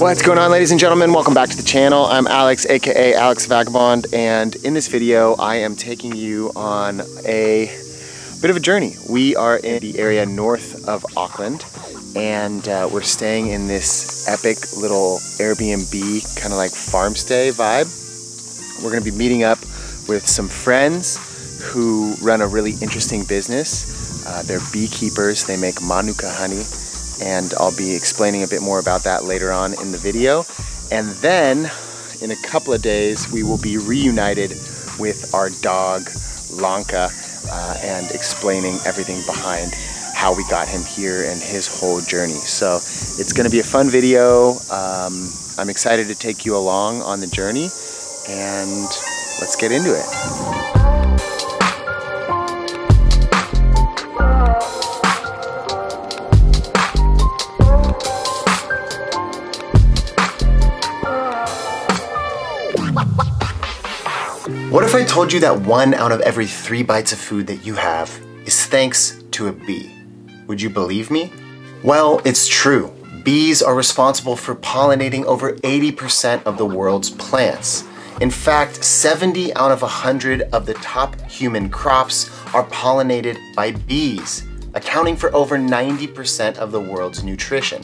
What's going on ladies and gentlemen? Welcome back to the channel. I'm Alex, aka Alex Vagabond, and in this video I am taking you on a bit of a journey. We are in the area north of Auckland and uh, we're staying in this epic little Airbnb kind of like farm stay vibe. We're gonna be meeting up with some friends who run a really interesting business. Uh, they're beekeepers, they make Manuka honey and I'll be explaining a bit more about that later on in the video. And then in a couple of days, we will be reunited with our dog, Lanka, uh, and explaining everything behind how we got him here and his whole journey. So it's gonna be a fun video. Um, I'm excited to take you along on the journey and let's get into it. What if I told you that one out of every three bites of food that you have is thanks to a bee? Would you believe me? Well, it's true. Bees are responsible for pollinating over 80% of the world's plants. In fact, 70 out of 100 of the top human crops are pollinated by bees, accounting for over 90% of the world's nutrition.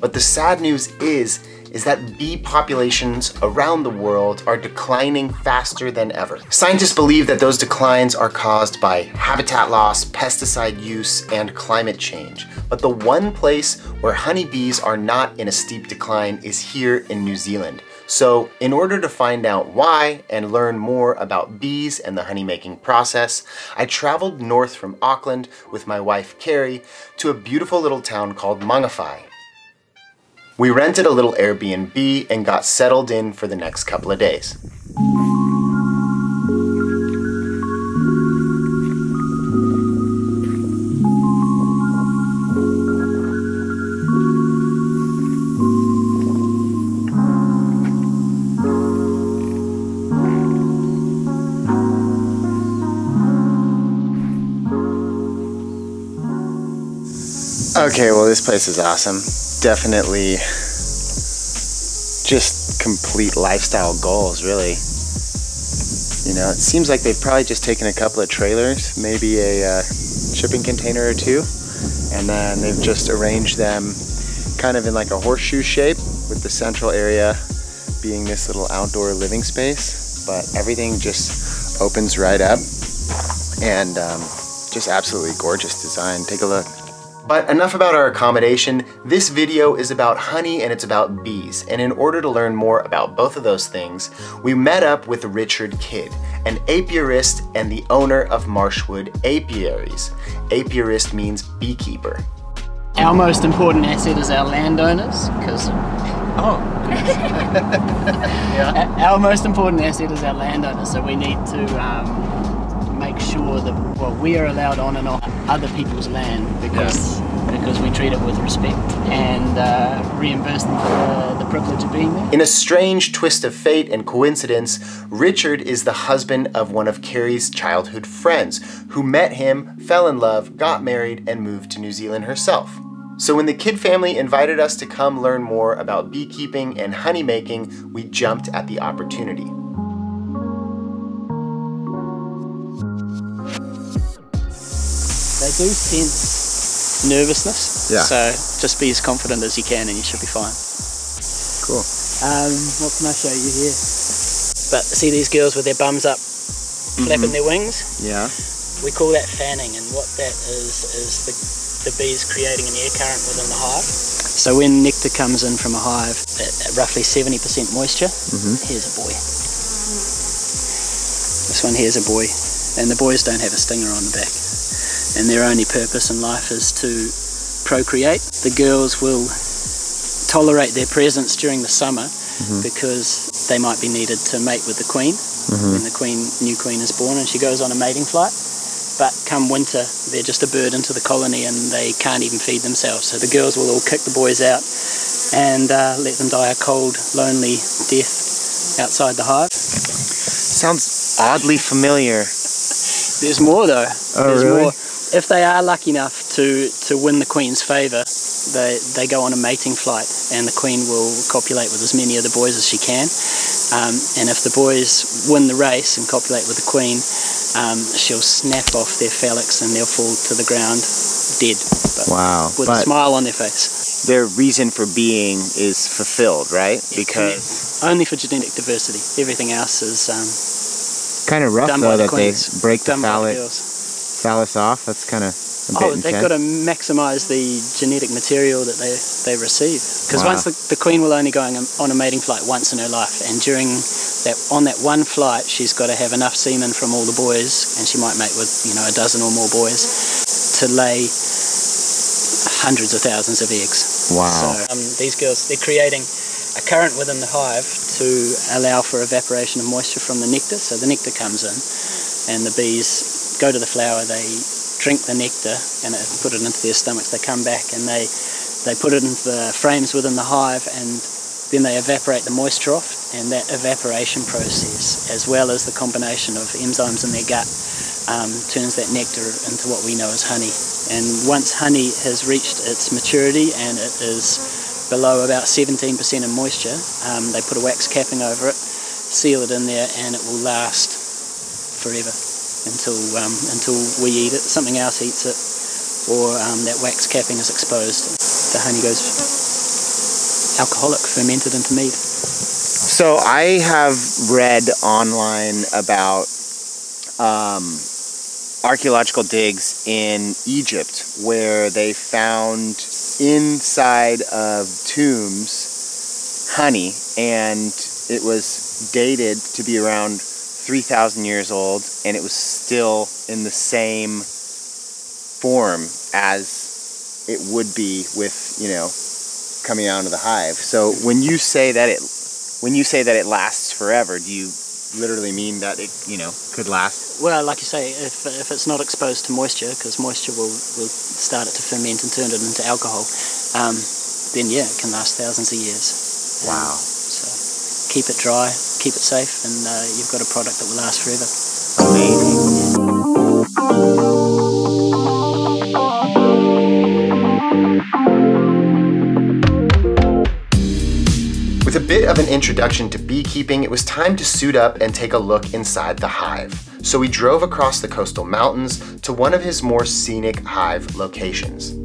But the sad news is is that bee populations around the world are declining faster than ever. Scientists believe that those declines are caused by habitat loss, pesticide use, and climate change. But the one place where honeybees are not in a steep decline is here in New Zealand. So in order to find out why and learn more about bees and the honey making process, I traveled north from Auckland with my wife Carrie to a beautiful little town called Mangawhai we rented a little Airbnb and got settled in for the next couple of days. Okay, well this place is awesome definitely just complete lifestyle goals, really. You know, it seems like they've probably just taken a couple of trailers, maybe a uh, shipping container or two, and then they've just arranged them kind of in like a horseshoe shape with the central area being this little outdoor living space. But everything just opens right up and um, just absolutely gorgeous design. Take a look. But enough about our accommodation. This video is about honey and it's about bees. And in order to learn more about both of those things, we met up with Richard Kidd, an apiarist and the owner of Marshwood Apiaries. Apiarist means beekeeper. Our most important asset is our landowners, because Oh. yeah. Our most important asset is our landowners, so we need to um, make sure that well we are allowed on and off other people's land because yeah. because we treat it with respect and uh, reimburse them for the, the privilege of being there. In a strange twist of fate and coincidence, Richard is the husband of one of Carrie's childhood friends who met him, fell in love, got married, and moved to New Zealand herself. So when the Kidd family invited us to come learn more about beekeeping and honey making, we jumped at the opportunity. Do sense nervousness. Yeah. So just be as confident as you can and you should be fine. Cool. Um, what can I show you here? But see these girls with their bums up, flapping mm -hmm. their wings? Yeah. We call that fanning and what that is, is the, the bees creating an air current within the hive. So when nectar comes in from a hive at, at roughly 70% moisture, mm -hmm. here's a boy. This one here's a boy. And the boys don't have a stinger on the back and their only purpose in life is to procreate. The girls will tolerate their presence during the summer mm -hmm. because they might be needed to mate with the queen mm -hmm. when the queen, new queen is born and she goes on a mating flight. But come winter, they're just a bird into the colony and they can't even feed themselves. So the girls will all kick the boys out and uh, let them die a cold, lonely death outside the hive. Sounds oddly familiar. There's more though. Oh, There's really? more if they are lucky enough to, to win the Queen's favour, they, they go on a mating flight and the queen will copulate with as many of the boys as she can. Um, and if the boys win the race and copulate with the queen, um, she'll snap off their phalanx and they'll fall to the ground dead. wow. With a smile on their face. Their reason for being is fulfilled, right? Because only for genetic diversity. Everything else is um, kind of rough though that they break the done by the phallus, girls. phallus off. That's kind of Oh, intense. they've got to maximise the genetic material that they, they receive. Because Wow. once the, the queen will only go on a, on a mating flight once in her life, and during that on that one flight, she's got to have enough semen from all the boys, and she might mate with you know a dozen or more boys to lay hundreds of thousands of eggs. Wow. So um, these girls, they're creating a current within the hive to allow for evaporation of moisture from the nectar. So the nectar comes in, and the bees go to the flower. They drink the nectar and put it into their stomachs. They come back and they they put it into the frames within the hive, and then they evaporate the moisture off. And that evaporation process, as well as the combination of enzymes in their gut, um, turns that nectar into what we know as honey. And once honey has reached its maturity and it is below about 17% in moisture, um, they put a wax capping over it, seal it in there, and it will last forever until um, until we eat it, something else eats it, or um, that wax capping is exposed. The honey goes alcoholic, fermented into mead. So I have read online about um, archaeological digs in Egypt where they found inside of tombs honey, and it was dated to be around 3,000 years old, and it was still in the same form as it would be with, you know, coming out of the hive. So when you say that it when you say that it lasts forever, do you literally mean that it, you know, could last? Well, like you say, if, if it's not exposed to moisture, because moisture will, will start it to ferment and turn it into alcohol, um, then yeah, it can last thousands of years. Um, Wow. so keep it dry, keep it safe, and uh, you've got a product that will last forever. With a bit of an introduction to beekeeping, it was time to suit up and take a look inside the hive. So we drove across the coastal mountains to one of his more scenic hive locations.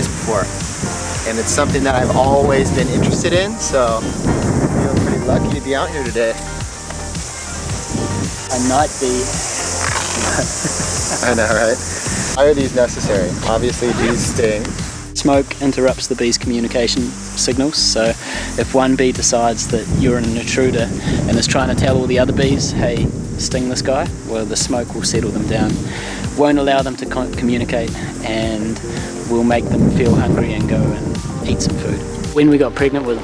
This before. And it's something that I've always been interested in, so I feel pretty lucky to be out here today. A night bee, I know, right? Why are these necessary? Obviously, bees sting. smoke interrupts the bee's communication signals, so if one bee decides that you're an intruder and is trying to tell all the other bees, hey, sting this guy, well, the smoke will settle them down, won't allow them to communicate, and will make them feel hungry and go and eat some food. When we got pregnant with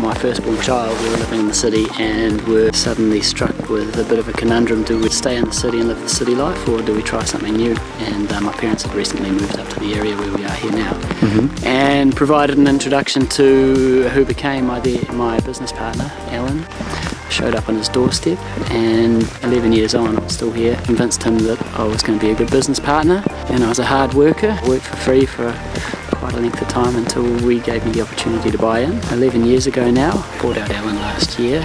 my firstborn child, we were living in the city and were suddenly struck with a bit of a conundrum. Do we stay in the city and live the city life, or do we try something new? And uh, my parents had recently moved up to the area where we are here now, and provided an introduction to who became my de- my business partner, Alan. Showed up on his doorstep, and 11 years on, I'm still here. Convinced him that I was going to be a good business partner, and I was a hard worker. Worked for free for quite a length of time until we gave me the opportunity to buy in. 11 years ago now, bought out Alan last year.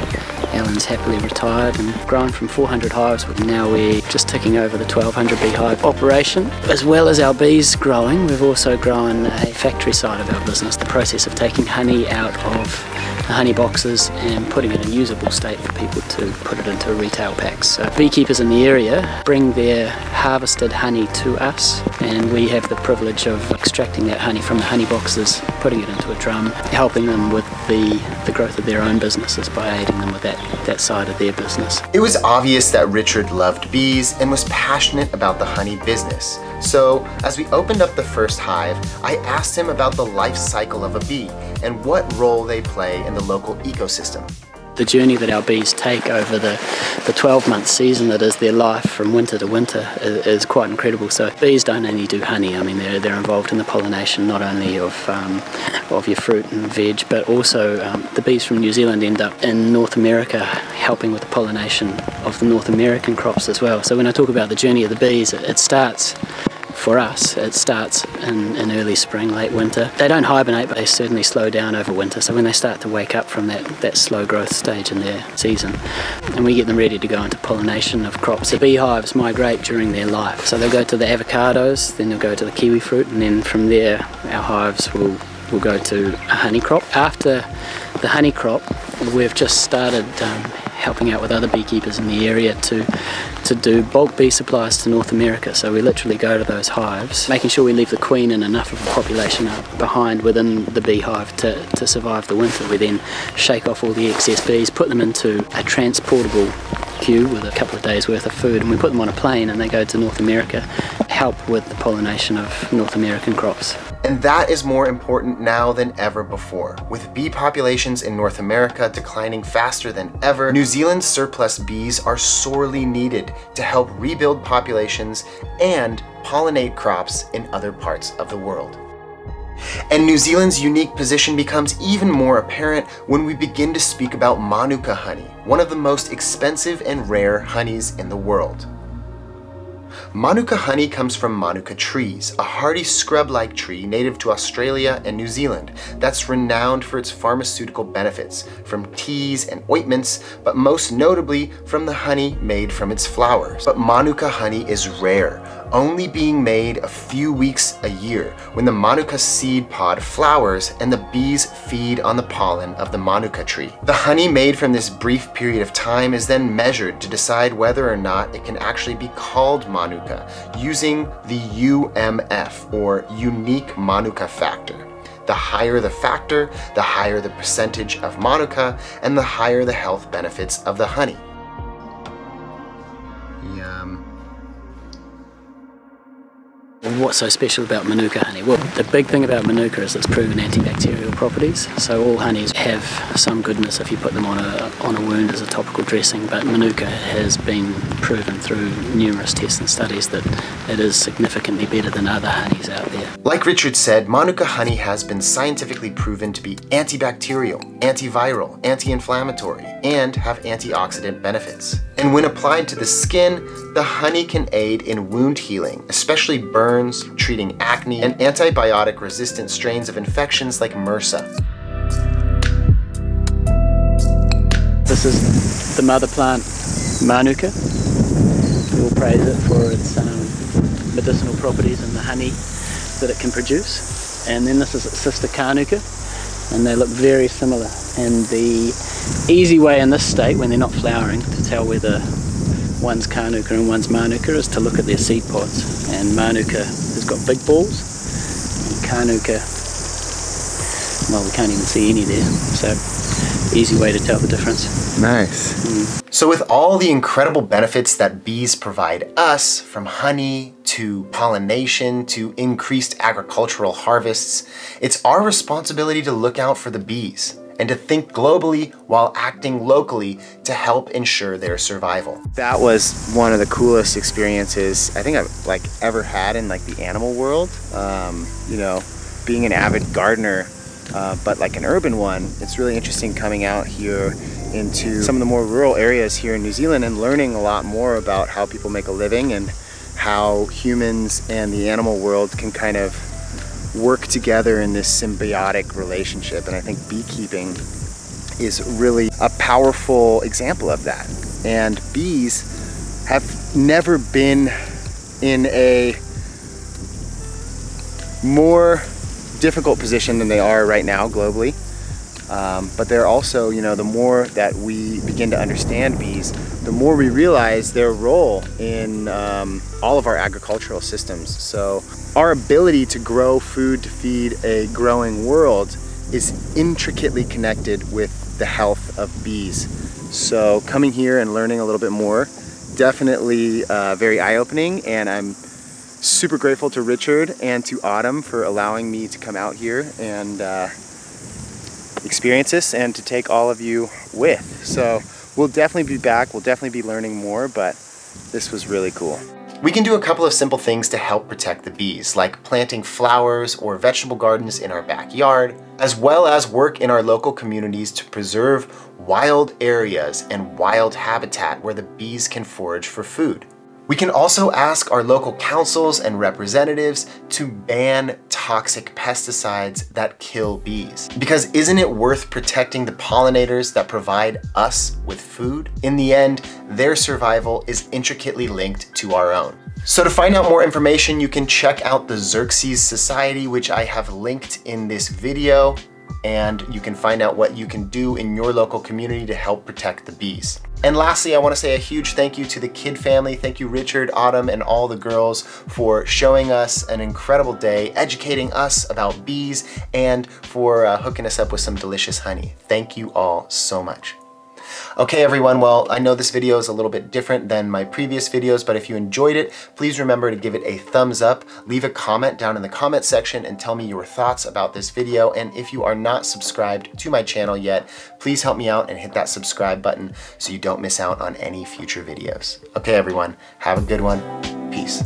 Alan's happily retired and grown from 400 hives. Now we're just ticking over the 1200 beehive operation. As well as our bees growing, we've also grown a factory side of our business. The process of taking honey out of honey boxes and putting it in usable state for people to put it into retail packs. So beekeepers in the area bring their harvested honey to us and we have the privilege of extracting that honey from the honey boxes, putting it into a drum, helping them with the, the growth of their own businesses by aiding them with that, that side of their business. It was obvious that Richard loved bees and was passionate about the honey business. So, as we opened up the first hive, I asked him about the life cycle of a bee and what role they play in the local ecosystem. The journey that our bees take over the, the 12 month season that is their life from winter to winter is, is, quite incredible. So bees don't only do honey, I mean they're, they're involved in the pollination not only of, um, of your fruit and veg but also um, the bees from New Zealand end up in North America helping with the pollination of the North American crops as well. So when I talk about the journey of the bees it, it starts for us, it starts in, in, early spring, late winter. They don't hibernate, but they certainly slow down over winter. So when they start to wake up from that, that slow growth stage in their season, and we get them ready to go into pollination of crops. The beehives migrate during their life. So they'll go to the avocados, then they'll go to the kiwi fruit, and then from there, our hives will, will go to a honey crop. After the honey crop, we've just started um, helping out with other beekeepers in the area to to do bulk bee supplies to North America. So we literally go to those hives, making sure we leave the queen and enough of a population behind within the beehive to, to survive the winter. We then shake off all the excess bees, put them into a transportable queue with a couple of days worth of food and we put them on a plane and they go to North America, help with the pollination of North American crops. And that is more important now than ever before. With bee populations in North America declining faster than ever, New Zealand's surplus bees are sorely needed to help rebuild populations and pollinate crops in other parts of the world. And New Zealand's unique position becomes even more apparent when we begin to speak about Manuka honey, one of the most expensive and rare honeys in the world. Manuka honey comes from Manuka trees, a hardy scrub-like tree native to Australia and New Zealand that's renowned for its pharmaceutical benefits, from teas and ointments, but most notably from the honey made from its flowers. But Manuka honey is rare, only being made a few weeks a year when the Manuka seed pod flowers and the bees feed on the pollen of the Manuka tree. The honey made from this brief period of time is then measured to decide whether or not it can actually be called Manuka using the UMF or unique Manuka factor. The higher the factor, the higher the percentage of Manuka, and the higher the health benefits of the honey. What's so special about Manuka honey? Well, the big thing about Manuka is its proven antibacterial properties. So all honeys have some goodness if you put them on a, on a wound as a topical dressing, but Manuka has been proven through numerous tests and studies that it is significantly better than other honeys out there. Like Richard said, Manuka honey has been scientifically proven to be antibacterial, antiviral, anti-inflammatory, and have antioxidant benefits. And when applied to the skin, the honey can aid in wound healing, especially burns, treating acne, and antibiotic-resistant strains of infections like MRSA. This is the mother plant, Manuka. We'll praise it for its um, medicinal properties and the honey that it can produce. And then this is its sister Kanuka, and they look very similar. And the easy way in this state, when they're not flowering, to tell whether one's Kanuka and one's Manuka is to look at their seed pods. And Manuka has got big balls, and Kanuka, well, we can't even see any there. So, easy way to tell the difference. Nice. Mm. So with all the incredible benefits that bees provide us, from honey to pollination to increased agricultural harvests, it's our responsibility to look out for the bees and to think globally while acting locally to help ensure their survival. That was one of the coolest experiences I think I've like ever had in like the animal world. Um, you know, being an avid gardener, uh, but like an urban one, it's really interesting coming out here into some of the more rural areas here in New Zealand and learning a lot more about how people make a living and how humans and the animal world can kind of work together in this symbiotic relationship. And I think beekeeping is really a powerful example of that. And bees have never been in a more difficult position than they are right now globally. Um, but they're also, you know, the more that we begin to understand bees, the more we realize their role in um, all of our agricultural systems. So our ability to grow food to feed a growing world is intricately connected with the health of bees. So coming here and learning a little bit more, definitely uh, very eye-opening and I'm super grateful to Richard and to Autumn for allowing me to come out here and uh, experience this and to take all of you with. So we'll definitely be back. We'll definitely be learning more, but this was really cool. We can do a couple of simple things to help protect the bees, like planting flowers or vegetable gardens in our backyard, as well as work in our local communities to preserve wild areas and wild habitat where the bees can forage for food. We can also ask our local councils and representatives to ban toxic pesticides that kill bees. Because isn't it worth protecting the pollinators that provide us with food? In the end, their survival is intricately linked to our own. So to find out more information, you can check out the Xerces Society, which I have linked in this video, and you can find out what you can do in your local community to help protect the bees. And lastly, I want to say a huge thank you to the Kidd family. Thank you, Richard, Autumn, and all the girls for showing us an incredible day, educating us about bees, and for uh, hooking us up with some delicious honey. Thank you all so much. Okay everyone, well I know this video is a little bit different than my previous videos, but if you enjoyed it, please remember to give it a thumbs up, leave a comment down in the comment section and tell me your thoughts about this video, and if you are not subscribed to my channel yet, please help me out and hit that subscribe button so you don't miss out on any future videos. Okay everyone, have a good one, peace.